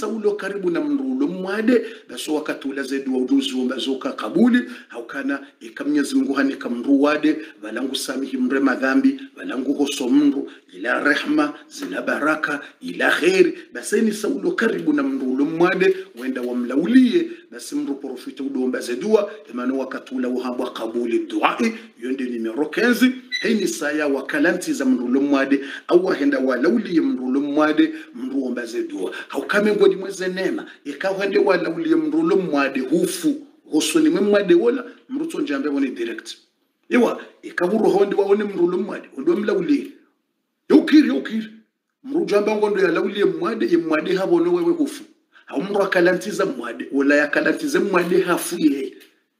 saulo karibu na mrulo mwade baso wakati ula zaidi wa uduzi wa mazoka kabuli haukana ika mnyezi mungu hani wade valangu samihi mre madhambi valangu hoso mru ila rehma zina baraka ila kheri. Baseni saulo karibu na mrulo mwade wenda wamlaulie. Basi mru profite udomba zedua emano wakati ula uhabwa kabuli duai yonde ni 15 heni saya wa kalanti za mrulu mwade au wahenda walauli ya mrulu mwade mru omba zedua haukame ngodi mweze nema ika wahende walauli ya mrulu mwade hufu. Husoni mwe mwade wola mruto njambe wone direct. Iwa ikaburu hondi wa wani mrulu mwade ondo mlauli. Yukiri yukiri mru jambe ngondo ya laulie mwade imwade habono wewe hufu. Au mru akalantiza mwade wala yakalantiza mwade hafu ye.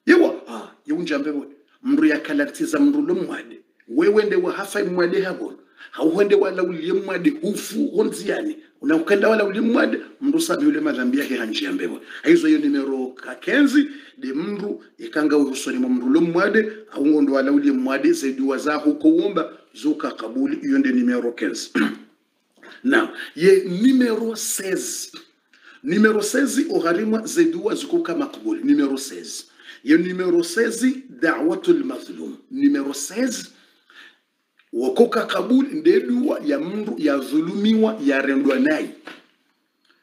Iwa ah yunjambe wone. Mru yakalantiza mrulu mwade wewe nde wa hafa mwade habono hauhende wala ulie mwade hufu honziani unaukenda wala ulie mwade mndu sabi ule madhambi yake hanjia mbewa haizo hiyo nimeroka kenzi de mndu ikanga urusoni mwa mndu ule mwade aungondo wala ulie mwade zaidi waza huko uomba zuka kabuli hiyo ndio nimero kenzi. Na ye nimero 16 nimero 16 zaidi zedua zikuka makbuli nimero 16 ye nimero 16 da'watul mazlum. Nimero 16 wakoka kabuli ndedua ya mndu yazulumiwa yarendwa nai.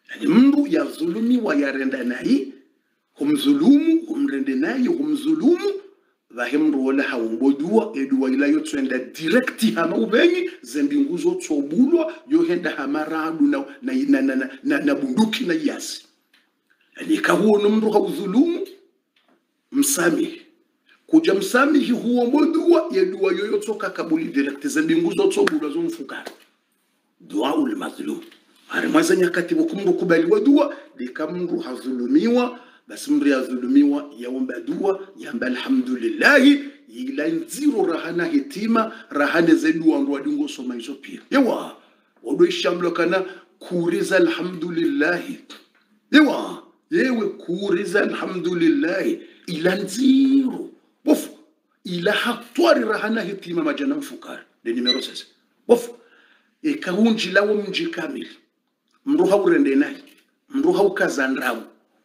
Yani mndu yazulumiwa yarenda nai humzulumu humrende nai humzulumu vahe mndu wala haumbojua eduwa ila yotswenda direkti hama ubenyi zembingu zotsobulwa yohenda hamaradu na, na, na, na, na, na, na bunduki na yasi. Yani kahuono mndu hauzulumu msamihi kuja msamihi huombo dua ya dua yoyotsoka kabuli direct zembingu zotsobulwa zomfukara dua ul mazlum. Hari mwaza nyakati kubali kubaliwa dua dika mndu hazulumiwa basi mndu yazulumiwa yaomba dua yamba alhamdulillahi ila nziro rahana hitima rahane zedua ndu wadingo soma hizo pia. Yewa wado ishamlo kana kuriza alhamdulillahi. Yewa yewe kuriza alhamdulillahi ila nziro ila hatwari rahana hitima majana mfukara de numero 16 bof e kaunji lawo mji kamili mruha urende naye mruha ukazandrau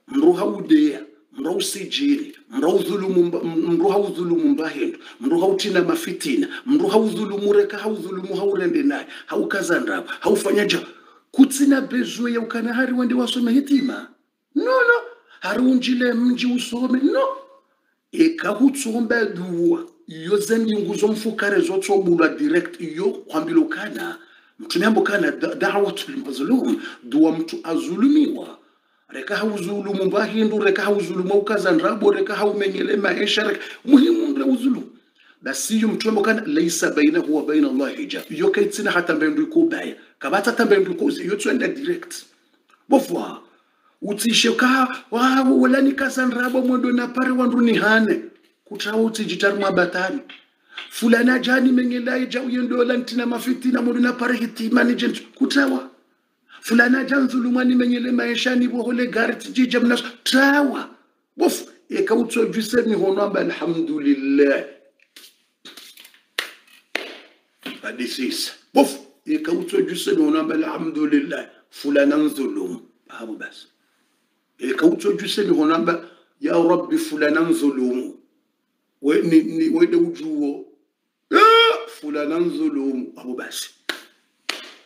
mruha udea mruha usijiri mruha udhulumu mruha udhulumu mbahendo mruha utina mafitina mruha udhulumu reka haudhulumu haurende naye haukazandrawu haufanyaja kutsina bezwe ya ukana hari wende wasome hitima no no hari unjile mji usome no ikakutsomba duwa iyo zembingu zomfukare zotsobulwa direct iyo kwambilo kana mtume ambo kana da- da'watul mazlum mtu azulumiwa reka hauzulumu mbahindu reka hauzulumu ukazandrabo reka haumenyele maisha reka muhimu mle uzulumu basi iyo mtume ambo kana laisa bainahu wa baina allah hijab iyo kaitsina hata mbendu ikubaya kabata tambendu mbendu ikozi iyo tswenda direct. Bofwa utsishe ka wa wolani kasanrabo mwendo na pare wandu ni hane. Kutawo utsijitari mwabatani fulana jani mengelai ja uyendo ntina mafitina mwendo na pare hitima ni jentu kutawa fulana jan zulumani menyele maisha ni bohole gari tijija mnas tawa bof eka utso juse mi hono amba alhamdulillah. Badisisa. Bof eka utso juse mi hono amba alhamdulillah. Fulana nzulumu hapo basi ikawutsojuseni honamba ya rabbi fulana nzulumu we ni, ni wede ujuwo Ah, fulana nzulumu abo basi.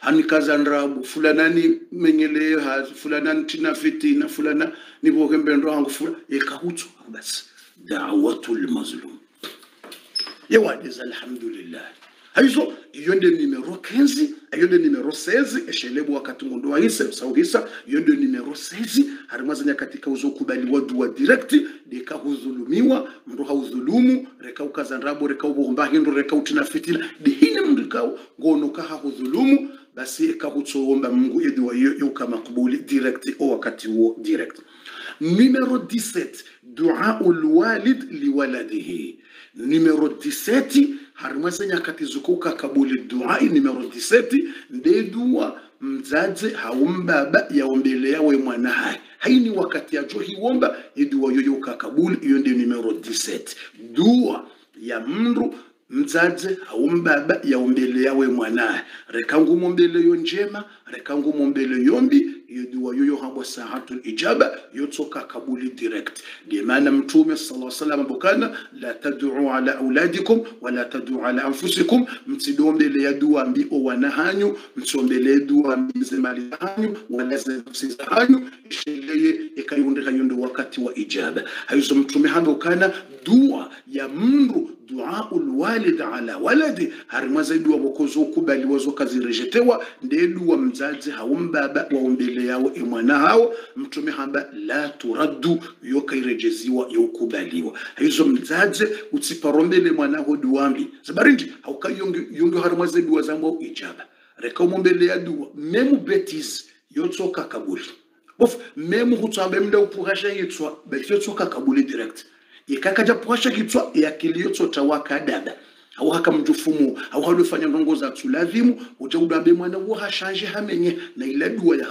Hanikazandrabu fulana ni menyele hazi fulana ntina fitina fulana niboke mbendo hangu fulana ikawutso abo basi. Dawatul mazlum. Yewadeza alhamdulillah. Haizo iyo nde numero 15 iyo ndio numero 16 eshelebu wakati ngondo wahise sauhisa iyo ndio numero 16 harimwazanya katika uzokubaliwa dua direct deka huzulumiwa mndu hauzulumu reka ukazandrabo reka ubomba hindu reka utina fitila dihini mndu kao ngono kaha huzulumu basi ka kutsoomba mungu edua hiyo yuka makbuli direct o wakati huo direct. Numero 17 dua ulwalid liwaladihi. Numero 17 harimwese nyakati zukuka kabuli duai numero 17 nde dua mzazi haumbaba yaombelea yawe mwana hai haini wakati ajo hiwomba idua yoyoka kabuli iyo ndio numero 17 dua ya mndu mzazi haumbaba yaombele yawe mwanaye reka ngumombele yo njema reka ngumombele yombi dua yoyo hambwa saatul ijaba yotsoka kabuli direct ndiye maana mtume sallallahu alaihi wasallam bokana la tad'u ala auladikum wala tad'u ala anfusikum mtsidombele ya dua mbi o wana hanyu mtsombele dua mbi zemali hanyu wala nafsi hanyu isheleye ikayundika yundo wakati wa ijaba hayo mtume hamba kana dua ya mndu duaul walid ala waladi. Harimwaza wa bokozo ukubali wazo kazirejetewa nde wa mzazi haumbaba waombele yao imwana hao. Mtume hamba la turaddu yokairejeziwa youkubaliwa hizo mzazi utsiparombele mwanaho duambi zabarindi haukayonge harimwaza dua zambo ijaba. Reka umbele ya duwa memu betiz yotsoka kabuli bof memu hutuambe mda upuhasha yitswa beti yotsoka kabuli direct ikakaja pwasha kitswa tawaka wakadada au haka mjufumu au halufanya ndongo za tulazimu utaudabe mwana wo hashanje hamenye. Na ile dua ya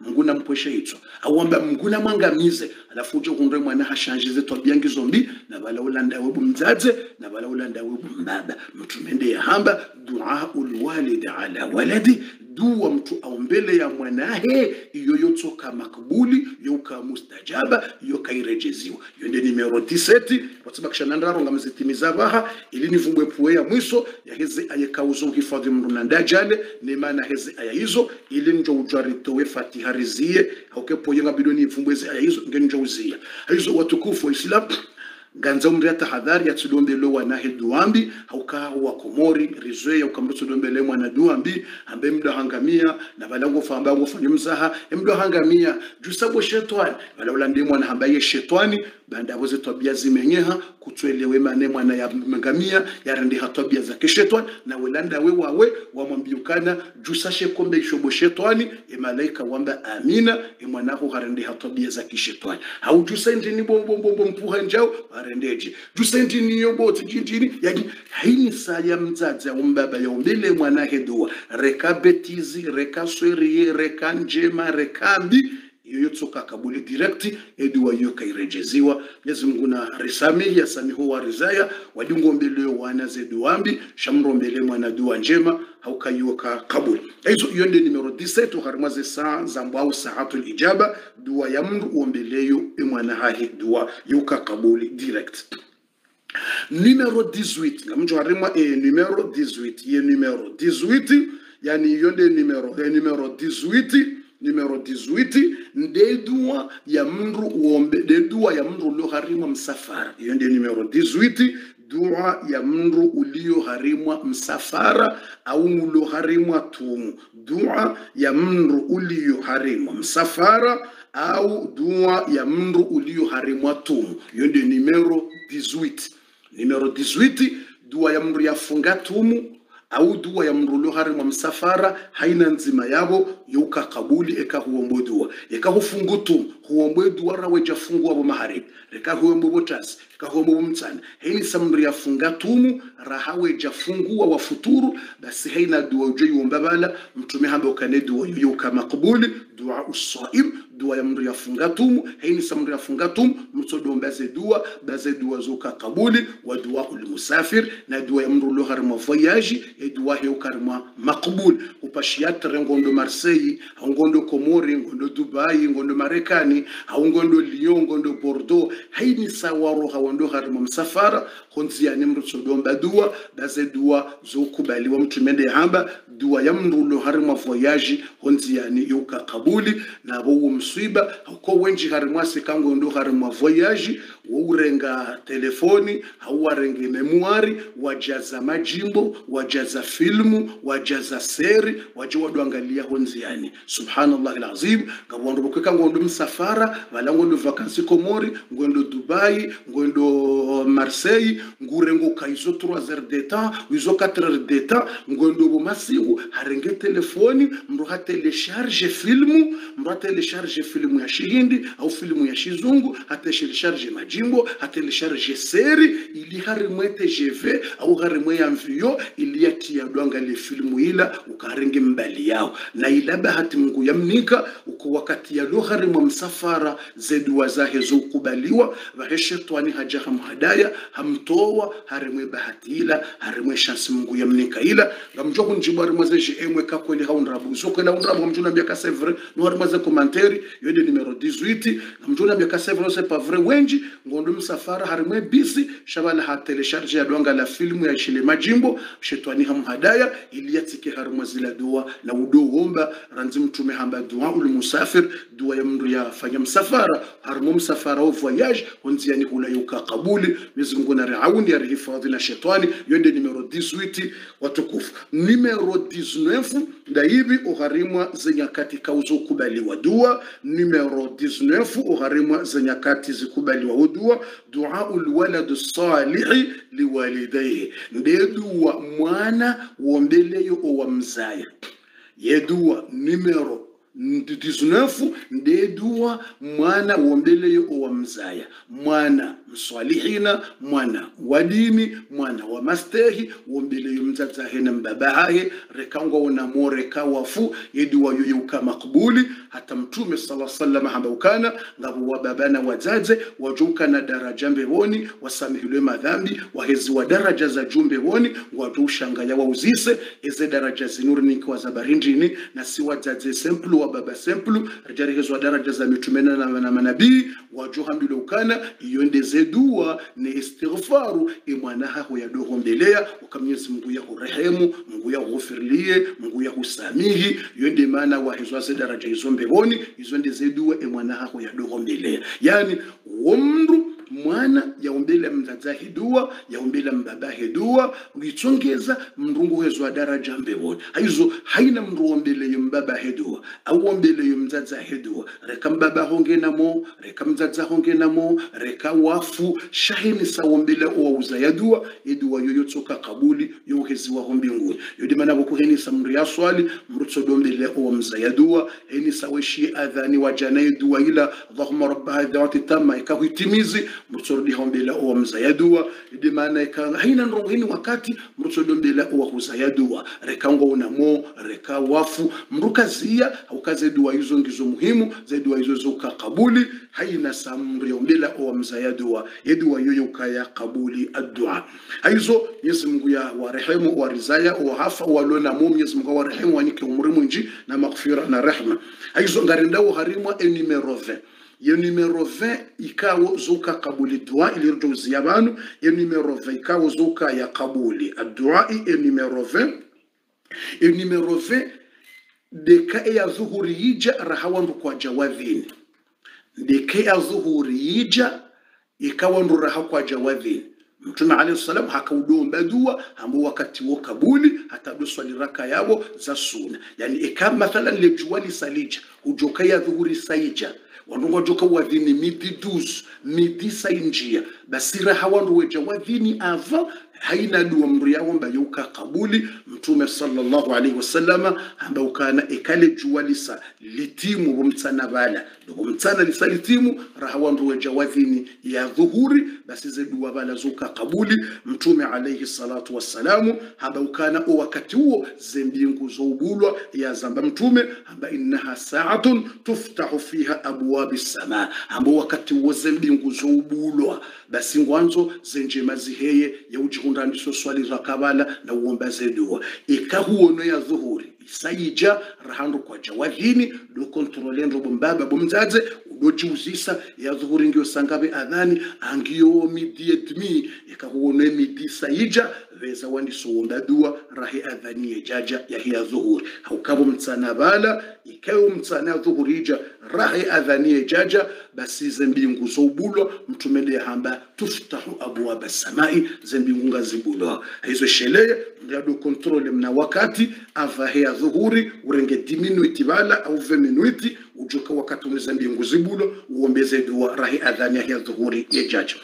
mungu nampwesha itswa au amba mungu namwangamize alafu uje kundwe mwana hashanje zetu abyangi zombi na bala ulanda webu mzaze na bala ulanda webu mbaba hamba dua ulwalid ala waladi. Dua mtu aumbele ya mwanahe iyo yotsoka makbuli yoka mustajaba yokairejeziwa yonde nimero 17 watsibakishanandaro ngamzitimiza baha ili nivumbwe puwe ya mwiso ya hezi ayekauzo uhifadhi mndu na ndajale nemana hezi aya hizo ili njo ujwaritowe fatiharizie haukepoye ngabidoni hezi aya hizo ngenjo uzia hizo watukufu wa islam ganza umri ya tahadhari ya tsudombele wanahe duambi hauka wa komori rizwe ya ukamdo tsudombele mwana duambi ambe mdo hangamia na balango famba ngo fanyo mzaha mdo hangamia jusabo vala bala ulande mwana hambaye shetwani banda boze tabia zimenyeha kutwelewe mane mwana ya mgamia ya rendi hatabia za keshetani na welanda we wawe wamwambiukana jusashe kombe ishobo shetwani e wamba amina e mwanaho harende hatabia za kishetwani haujusa ndini bombo bombo mpuha njao arendeje jusentini yoboti jintini yaki haini saa ya mzazi ya umbile mwana hedua. Dua reka betizi reka sweriye reka njema reka mbi. Yoyo tsoka kabuli direkti edua iyo kairejeziwa Mwenyezi Mungu na risami ya samihu wa rizaya. Wadungombele wana zeduambi shamrombele mwana dua njema. Haukaiyoka kabuli. Hizo hiyo ndio nimero 17 harimwaze saa zambo au saatul ijaba. Dua ya mndu uombeleyo imwana hahi dua yuka kabuli direct. Numero 18 ngamjo harimwa e numero 18 ye numero 18 yani iyo ndio numero e numero 18 numero 18 nde dua ya mndu uombe de dua ya mndu ulioharimwa msafara. Iyo ndio numero 18 dua ya mndu ulioharimwa msafara au ulioharimwa tumu. Dua ya mndu ulioharimwa msafara au dua ya mndu ulioharimwa tumu Hiyo ndio numero 18 numero 18 dua ya mndu yafunga tumu au dua ya mndu ulioharimwa msafara haina nzima yabo yuka kabuli eka huombo dua. Eka hufungu tumu huombo dua rawe jafungu abo maharibi reka huombo botas eka huombo mtsana haini samndu yafunga tumu rahawe jafungua wa futuru basi haina dua uje yuomba bala mtume hamba ukane dua yuka makbuli dua usaim dua ya mndu yafunga tumu haini samndu yafunga tumu mtsodo baze dua baze dua zoka kabuli wa dua ulmusafir na dua ya mndu ma voyage e dua he ma makbul upashiatre ngondo marseille haungondo komori ngondo dubai ngondo marekani haungondo lyon ngondo bordeaux haini sawaro hawando harimwa msafara honziani mndu tsodomba dua daze dua zokubaliwa mtumende hamba dua ya mndu ulioharimwa voyage honziani yuka kabuli na bo mswiba hako wenji hari mwasi kango ndo hari voyage wourenga telefoni hauwarenge memuari wajaza majimbo wajaza filmu wajaza seri waje wadwangalia honziani subhanallah alazim ngawandu bokweka ngondo msafara vala ngondo vakansi komori ngondo dubai ngondo marseille ngurengo kaizo 3 heures d'etat wizo 4 heures d'etat ngondo bomasiku harenge telefoni mndu ha telecharge filmu mndu ha telecharge filmu ya shihindi au filmu ya shizungu ha telecharge majimbo majimbo hatelesharge seri ili harimwe tgv au harimwe ya mvio ili yatia dwanga le filmu ila ukarenge mbali yao. Na ila bahati mungu yamnika uko wakati ya harimwe msafara zedua zahe zokubaliwa vahe shetani haja hamhadaya hamtowa harimwe bahati ila harimwe shansi mungu yamnika ila. Ngamjo kunjibu harimwe zeje emwe kakweli haunrabu zokwela unrabu mjuna miaka sevre no harimwe ze komanteri yode numero 18 ngamjuna miaka sevre c'est pas vrai wenji ngondo msafara harimwe bisi shabala hatele sharje ya dwanga la filmu ya shile majimbo shetani hamhadaya ili yatike harimwe zila dua na udo womba ranzi mtume hamba dua ul musafir dua ya mndu ya fanya msafara harimwe msafara of voyage honziani hula yuka kabuli Mwenyezi Mungu na rauni ya rihifadhi na shetani yonde numero 18 watukufu. Numero 19 ndaibi uharimwa zenyakati kauzo kubaliwa dua. Numero 19 uharimwa zenyakati zikubaliwa dua ulwalad salihi liwalidayhi. Nde dua mwana wombeleyo owamzaya yedua numero 19 ndeduwa mwana wombeleyo owamzaya mwana msalihina mwana wa dini mwana wa mastehi wombeleyo mzazahe na mbabahahe. Rekangwa onamo reka wafu yediwa yoyo uka makbuli hata mtume sala sallam hambaukana ngabo wa babana wazaze wajuka na daraja mbewoni wasamihilwe madhambi wahezi wa daraja za jumbe woni ushangaya wauzise eze daraja zinuri nikiwa za barindini na si wazaze semplu wa baba semplu rijarihezwa daraja za mitumena na, na manabii wajuhambile ukana iyo ndeze dua ni istighfaru imwanaha huyadohombelea ukamnyezi mungu yahurehemu mungu yahufirilie mungu yahusamihi iyo ndi maana wa daraja izo mbevoni izo ndeze emwana imwanaha huyadohombelea yani womndu mwana yaumbile mzazahe dua yaumbile mbabahe dua ngitsongeza mndungu wezwa daraja mbewoni haizo haina mndu wombeleyo au wombeleyo mzazahe dua reka mbaba honge namo reka mzaza honge namo reka wafu. Shahini sawombela owauza ya dua edua yoyo tsoka kabuli youheziwaho mbinguni. Yodi mana vokuhenisa mndu yaswali mndu tsodombele owamza ya dua henisa weshie adhani wajana edua ila allahumma rabba hadhi dawati tama ikahuitimizi mrutsorodi hombela uwa mzayadua. Ide maana ikanga haina ndongo hini wakati mrutsodombela owa uwa kuzayadua reka ngo unamo reka wafu. Mrukazia ukaze dua hizo ngizo muhimu za dua hizo zoka kabuli. Haina samri yombela uwa mzayadua. Yedua yoyo kaya kabuli adua. Haizo Mwenyezi Mungu ya warehemu warizaya wahafa walona mu Mwenyezi Mungu warehemu wanike umri mwinji na maghfira na rehma. Haizo ngarindawo uharimwa e numero 20 ye numero 20 ikawo zuka kabuli dua ilirdozi banu ye numero 20 ikawo zuka ya kabuli adua e numero 20 e numero 20 deka ya zuhuri yija rahawandu kwa jawadhini deka ya zuhuri yija ikawandu raha kwa jawadhini mtume alayhi salam hakaudomba dua ambao wakati wo kabuli hata doswali raka yabo za suna yani ika mathalan lejuwa juwali salija ujoka ya dhuhuri saija wandu joka wadhini midi dus midi sainjia basira hawandu weja wadhini ava haina dua mri yao mba yuka kabuli mtume sallallahu alaihi wasallama amba ukana ekale juwalisa litimu mtana bala bumtsana ni salitimu rahawandu weja jawadhini ya dhuhuri basi zedu dua bala zuka kabuli. Mtume alayhi salatu wassalamu haba ukana o wakati huo zembingu zoubulwa ya zamba. Mtume haba innaha saatun tuftahu fiha abwabi sama. Amba wakati huo zembingu zoubulwa basi ngwanzo zenjema ziheye ya ujihundani swali za kabala na uomba zedua ikahuono ya dhuhuri isaija jawadhini do kontrole ndo bombaba do udojiuzisa ya dhuhuri ngio sangabe adhani angio midi etmi ikahuono midi saija veza wandi womba dua rahi adhani ejaja ya hiya dhuhuri haukabo mtsana bala ikayo mtsana dhuhuri ija rahi adhani ejaja basi ze mbingu zoubulwa mtumele hamba tuftahu abwaba samai zembingu ngazibulwa. Hizo sheleye ngado kontrole mna wakati avahea dhuhuri urenge 10 minuti bala au 20 minuti ujuka wakati uneza mbingu zibulo uombeze dua rahi adhani ya dhuhuri yejacho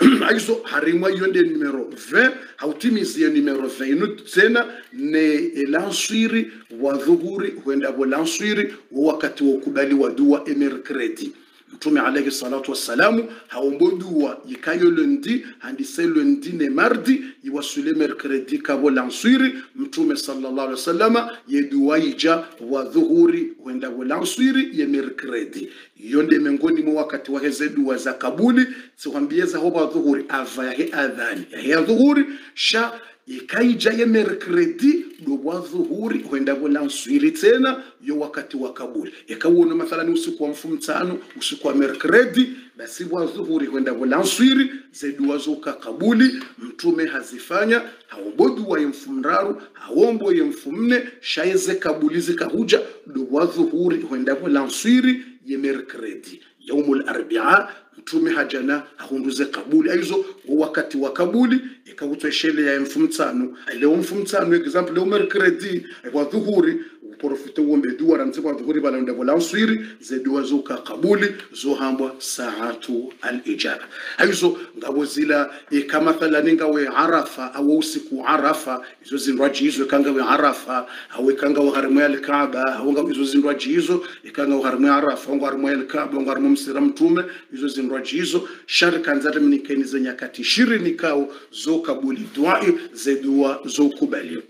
aizo harimwa iyo ndiye numero 20 hautimizie numero 20 inu tena ne lanswiri wa dhuhuri huenda bo lanswiri wa wakati wa kubali wa dua emerkredi mtume alayhi salatu wassalamu haombodua yikayo lundi handise lundi ne mardi iwasule merkredi kabo lanswiri mtume sallallahu alayhi wasallama yedua ija wa dhuhuri wenda wo lanswiri ye mercredi iyo nde miongoni mwa wakati wa heze dua za kabuli. Sikwambieza hoba dhuhuri ava yahe adhani. Yahe ya dhuhuri sha ikaija ye merkredi dobwa dhuhuri huenda bona nswiri tena yo wakati wa kabuli ikawona mathalani usiku wa mfu mtano usiku wa merkredi basi bwa dhuhuri wenda bo nswiri zedua zoka kabuli mtume hazifanya haobodu ye mfu mraru haombo ye mfu mne shaize kabuli zikahuja dobwa dhuhuri huenda bona nswiri ye merkredi. Yaumul arbia mtume hajana ahunduze kabuli. Aizo wakati wa kabuli ikawutweshele ya mfumtsano. Leo mfumtsano example leo mercredi wa dhuhuri uporofite uombe dua ramze kwa dhuhuri bala ndebo la uswiri ze dua zoka kabuli zohambwa saatu al-ijaba. Aizo ngabo zila e, kama mathalan ngawe arafa au usiku arafa izo zindwaji hizo kanga we arafa au kanga wa harimu ya al-kaaba au izo zindwaji hizo ikanga wa harimu ya arafa au harimu ya al-kaaba au harimu msira mtume izo zindwaji hizo shari kanzata mnikeni zenyakati shiri kao zo kabuli duai ze dua zo kubali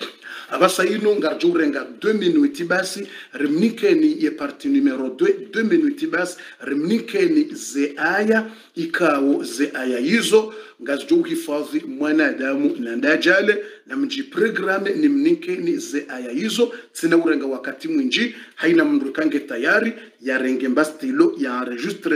abasa ino ngarjo urenga 2 minuti basi rimnikeni ye parti numero 2 2 minuti basi rimnikeni ze aya ikawo ze aya hizo ngazjo uhifadhi mwanadamu na ndajale na mji programe ni mnikeni ze aya hizo tsina urenga wakati mwinji haina mndu kange tayari ya yarenga stilo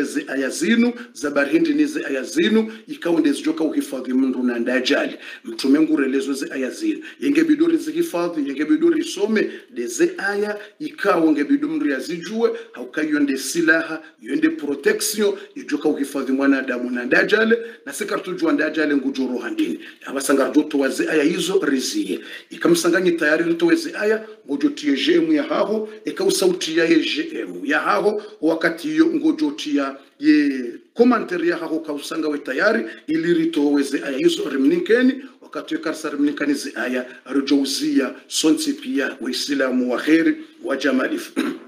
ze ayazinu za zabarhindi ni ze ayazinu ikawo ndezijoka uhifadhi mundu na ndajali mtume ngurelezwe ze ayazinu yenge biduri zihifadhi yenge biduri some de ze aya ikawo nge bidumru ya zijue hauka yonde silaha yonde proteksio ijoka uhifadhi mwana mwanadamu na ndajali na sikartujua ndajali ngujuru handini abasangarjotowaze aya hizo rizie. Ikamsanganye tayari rito we ze aya ngojotiye jemu ya hao ikawo sauti ya jemu ya aho wakati iyo ngojotia ye komanteri ka kausanga we tayari iliritooweze aya. Yuso rimnikeni wakati karsa rimninkanize aya rujozia sonsi pia waislamu wa kheri wa jamalifu.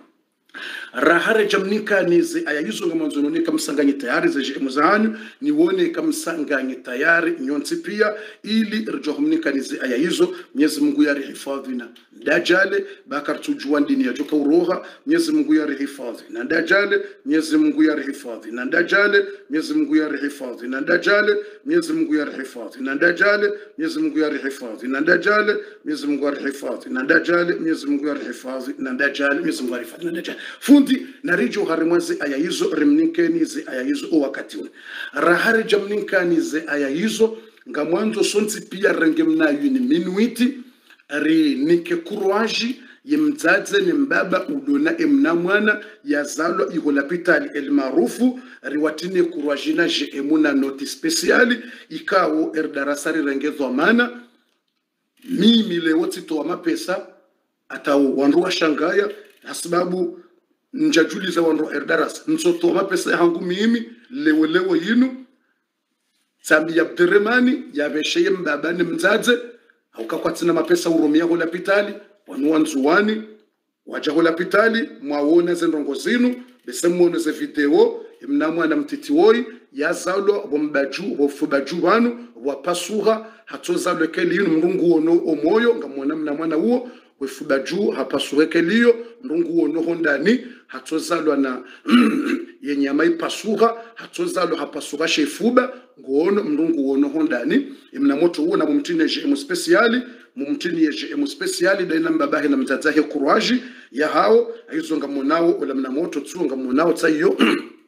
rahare jamnikanize aya hizo nga mwanzo none kamsanganye tayari za jemu zanyu niwone kamsanganye tayari nyonsi pia ili rjohumnikanize aya hizo Mwenyezi Mungu yari hifadhi na dajale bakar tujua ndini ya joka uroha Mwenyezi Mungu yari hifadhi na dajale Mwenyezi Mungu yari hifadhi na dajale Mwenyezi Mungu yari hifadhi na dajale Mwenyezi Mungu yari hifadhi na dajale Mwenyezi Mungu yari hifadhi na dajale Mwenyezi Mungu yari hifadhi na dajale Mwenyezi Mungu yari hifadhi na dajale Mwenyezi Mungu yari hifadhi na dajale fundi narijo harimwazi aya hizo rimninkenize aya hizo o wakati ule. Rahari jamninkanize aya hizo nga mwanzo sonsi pia renge mnayo ni minuiti ri nike kurwaji yemdzadze ni mbaba udona emna mwana yazalwa iholapitali elmarufu riwatine kurwajina je emuna noti spesiali ikawo erdarasari rirengezwa mana. Mimi leo tsitowa mapesa atawo wandu na sababu njajuliza wanro erdaras nsotoma pesa yangu mimi lewe lewe yinu. Sambi ya bderemani yavesheye mbabani mdzadze tina mapesa urumia hola pitali wanuwa nzuwani waja hola pitali mwawona zendongo zinu bese muone ze video mnamwana mtiti woi yazalwa bombaju bofubaju wapasuha bwapasuha hatsozalwe keli yinu mrungu wono omoyo ngamwona mnamwana uwo wefuda juu hapasurekelio ndungu wonoho ndani hatzozalwa na yenyama ipasura hatzozalwa hapasura shefuda ngono mndungu wonoho ndani. Imna moto imnamoto na mumtini mtini yejemu spesiali mumtini yejemu spesiali daina mbabahi na mtazahe kuruaji ya hao mtadzahe kuraji yahao aizonga monao ola mnamoto tsunga monao tsaiyo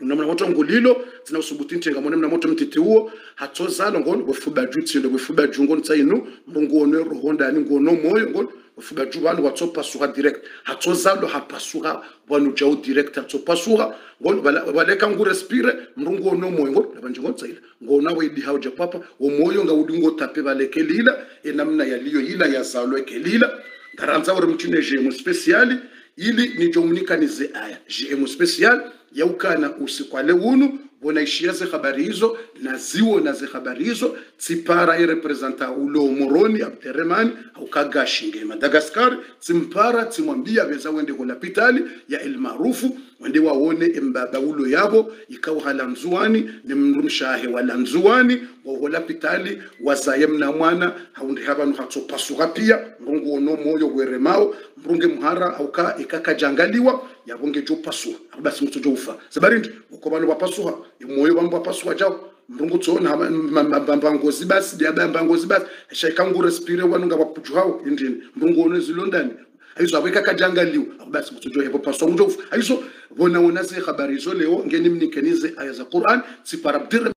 mnamoto ngulilo zina usubuti nchenga mone mnamoto mtiti uwo hatsozalo ngon wefuba jutsile wefuba jungo ntsayinu mbongono rohonda yani ngono moyo ngon wefuba juwanu watsopasuka direct. Hatsozalo hapasuka wanu jau direct hatsopasuka ngon waleka ngu respire mrungono moyo ngon labanje ngon tsayila ngona weidi hauja papa wo nga udingo tape baleke lila enamna yaliyo ila yazalo ekelila ndaranza uri mchineje mu speciali ili nijomnikanize aya. Jemu special yaukana usikwale unu vonaishia ze habari hizo na ziwo na ze habari hizo tsipara irepresenta ulo moroni abderemani aukagashinge madagascar. Tsimpara tsimwambia veza wende hola pitali ya elmarufu wende waone embaba ulo yabo ikawa halanzuani ni mndu mshahe wa hola pitali wazaye mna mwana haundi havanu hatsopasuka pia mrungu ono moyo weremao mrunge mhara auka ikakajangaliwa yabonge jo pasua mutso mtu jo uko bano bapasuha moyo bambo bapasuha jao. Mrungu tsona mbangozi basi diaba mbangozi basi. Shaikangure respire wanunga bapujuhao indini mrungu ono zilondani aizo aweka akubasi basi mtujo hepo paswa mjofu aizo bona wona ze habari zo leo ngeni mnikenize aya za Qur'an siparabdire